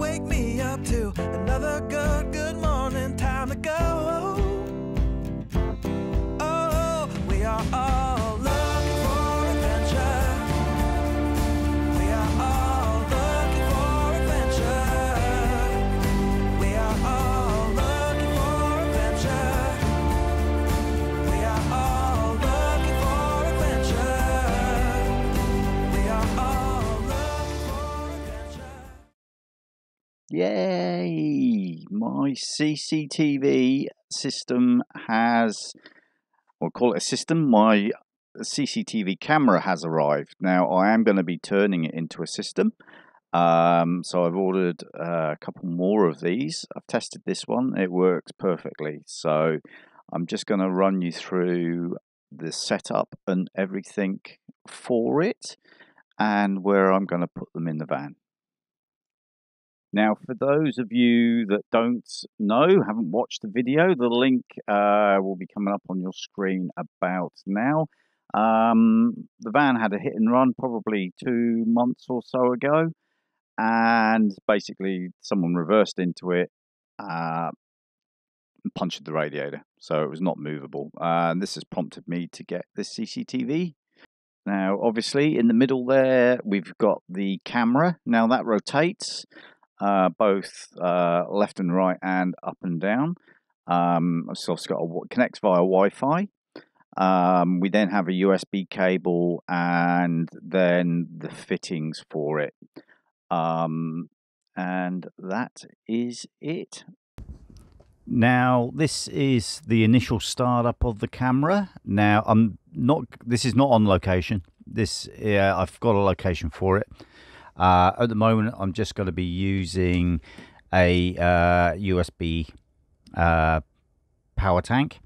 wake me up to another good, Yay! My CCTV system has, we'll call it a system, my CCTV camera has arrived. Now, I am going to be turning it into a system. Um, so I've ordered uh, a couple more of these. I've tested this one, it works perfectly. So I'm just going to run you through the setup and everything for it and where I'm going to put them in the van. Now, for those of you that don't know, haven't watched the video, the link uh, will be coming up on your screen about now. Um, the van had a hit and run probably two months or so ago, and basically someone reversed into it uh, and punctured the radiator, so it was not movable. Uh, and this has prompted me to get this CCTV. Now, obviously, in the middle there, we've got the camera. Now that rotates uh, both uh, left and right and up and down. Um, so it's got a connects via Wi-Fi. Um, we then have a USB cable and then the fittings for it. Um, and that is it. Now, this is the initial startup of the camera. Now, I'm not. This is not on location. This, yeah, I've got a location for it. Uh, at the moment, I'm just going to be using a uh, USB uh, power tank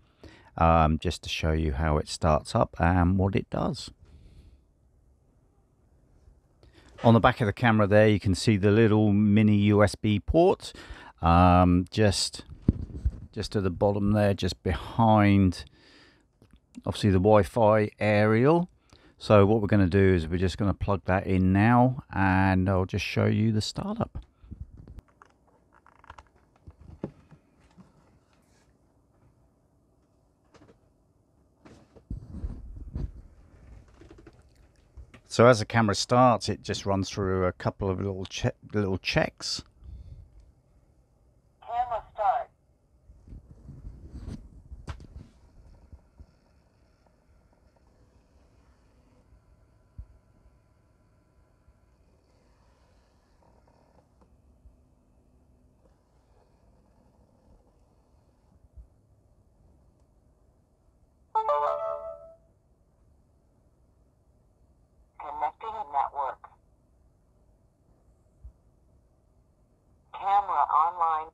um, just to show you how it starts up and what it does. On the back of the camera there, you can see the little mini USB port um, just just at the bottom there, just behind obviously the Wi-Fi aerial. So what we're going to do is we're just going to plug that in now and I'll just show you the startup. So as the camera starts, it just runs through a couple of little che little checks. Camera start. Connecting network. Camera online.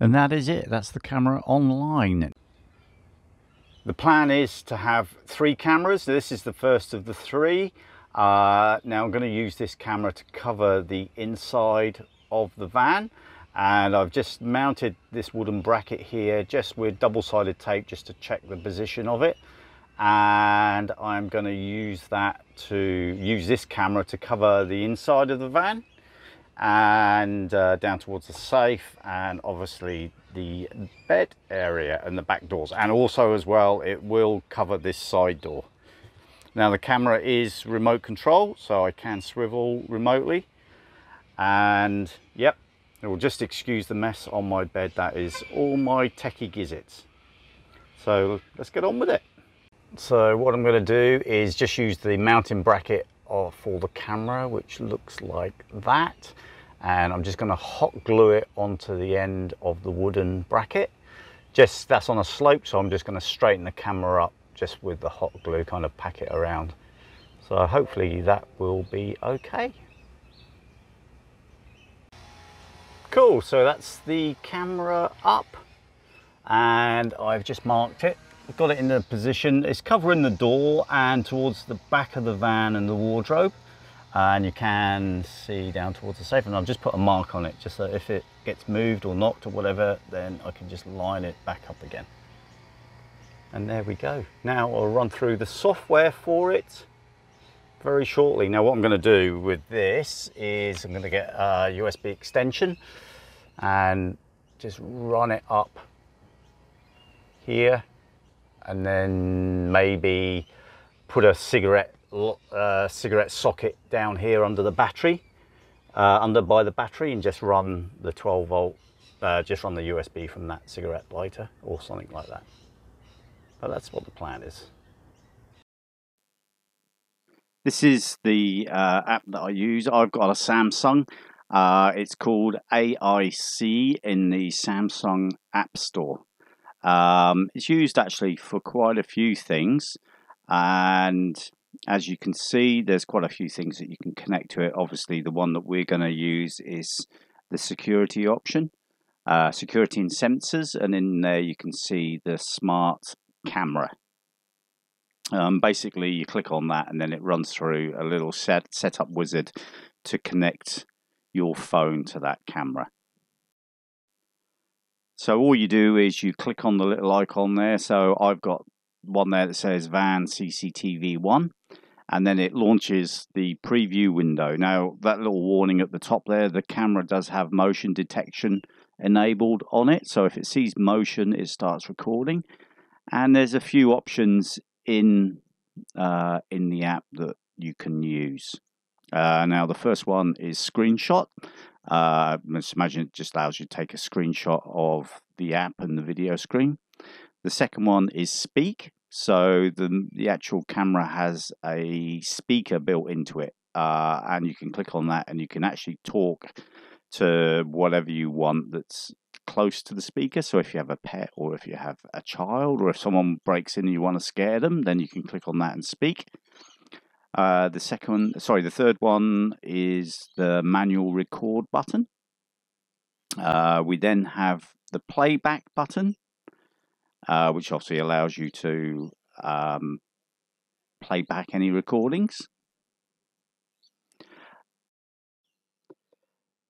And that is it. That's the camera online. The plan is to have three cameras. This is the first of the three. Uh, now I'm going to use this camera to cover the inside of the van. And I've just mounted this wooden bracket here just with double-sided tape just to check the position of it. And I'm going to use that to use this camera to cover the inside of the van and uh, down towards the safe and obviously the bed area and the back doors. And also as well it will cover this side door. Now the camera is remote control so I can swivel remotely. And yep it will just excuse the mess on my bed that is all my techie gizzards so let's get on with it. So what I'm going to do is just use the mounting bracket for the camera, which looks like that. And I'm just going to hot glue it onto the end of the wooden bracket. Just that's on a slope, so I'm just going to straighten the camera up just with the hot glue, kind of pack it around. So hopefully that will be okay. Cool, so that's the camera up and I've just marked it got it in the position, it's covering the door and towards the back of the van and the wardrobe. Uh, and you can see down towards the safe and I've just put a mark on it just so if it gets moved or knocked or whatever, then I can just line it back up again. And there we go. Now I'll run through the software for it. very shortly. Now what I'm going to do with this is I'm going to get a USB extension and just run it up here and then maybe put a cigarette uh, cigarette socket down here under the battery uh, under by the battery and just run the 12 volt uh, just run the USB from that cigarette lighter or something like that. But that's what the plan is. This is the uh, app that I use. I've got a Samsung. Uh, it's called AIC in the Samsung App Store um, it's used actually for quite a few things and as you can see there's quite a few things that you can connect to it. Obviously the one that we're going to use is the security option. Uh, security and sensors and in there you can see the smart camera. Um, basically you click on that and then it runs through a little set setup wizard to connect your phone to that camera so all you do is you click on the little icon there. So I've got one there that says Van CCTV 1 and then it launches the preview window. Now that little warning at the top there, the camera does have motion detection enabled on it. So if it sees motion, it starts recording. And there's a few options in uh, in the app that you can use. Uh, now the first one is screenshot. Uh, let's imagine it just allows you to take a screenshot of the app and the video screen. The second one is speak. So the, the actual camera has a speaker built into it. Uh, and you can click on that and you can actually talk to whatever you want that's close to the speaker. So if you have a pet or if you have a child or if someone breaks in and you want to scare them, then you can click on that and speak. Uh, the second, sorry, the third one is the manual record button. Uh, we then have the playback button, uh, which obviously allows you to um, play back any recordings.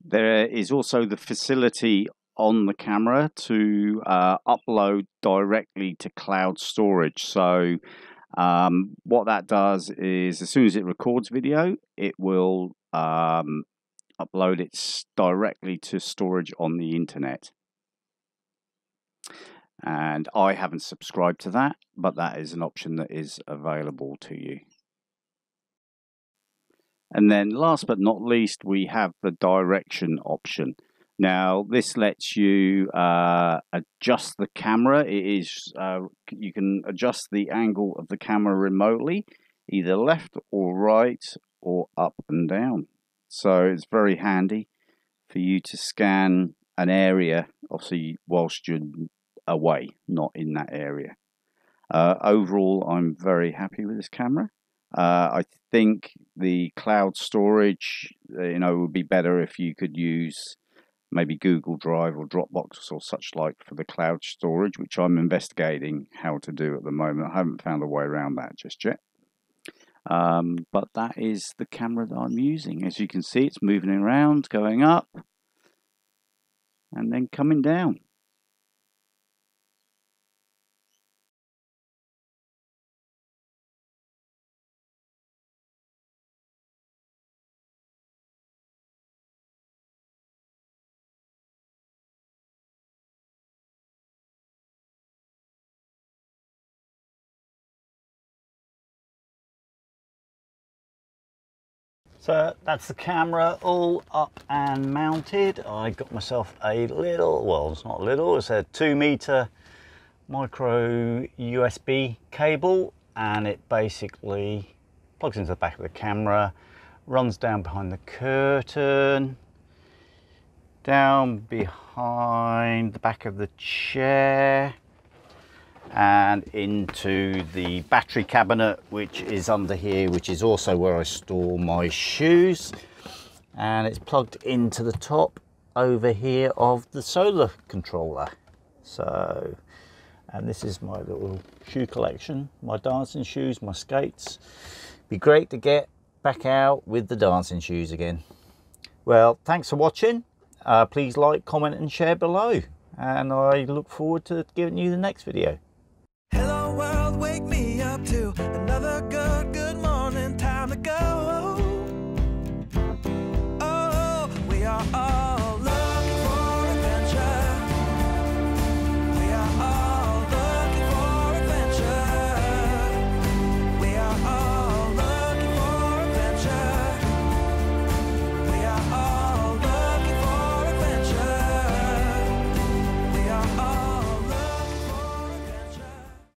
There is also the facility on the camera to uh, upload directly to cloud storage. So um, what that does is as soon as it records video, it will um, upload it directly to storage on the internet. And I haven't subscribed to that, but that is an option that is available to you. And then last but not least, we have the direction option. Now, this lets you uh, adjust the camera. It is uh, you can adjust the angle of the camera remotely, either left or right or up and down. So it's very handy for you to scan an area, obviously whilst you're away, not in that area. Uh, overall, I'm very happy with this camera. Uh, I think the cloud storage, uh, you know, would be better if you could use maybe Google Drive or Dropbox or such like for the cloud storage, which I'm investigating how to do at the moment. I haven't found a way around that just yet. Um, but that is the camera that I'm using. As you can see, it's moving around, going up, and then coming down. So that's the camera all up and mounted. I got myself a little, well, it's not a little, it's a two meter micro USB cable and it basically plugs into the back of the camera, runs down behind the curtain, down behind the back of the chair, and into the battery cabinet which is under here which is also where I store my shoes. And it's plugged into the top over here of the solar controller. So and this is my little shoe collection my dancing shoes my skates. Be great to get back out with the dancing shoes again. Well thanks for watching. Uh, please like comment and share below. And I look forward to giving you the next video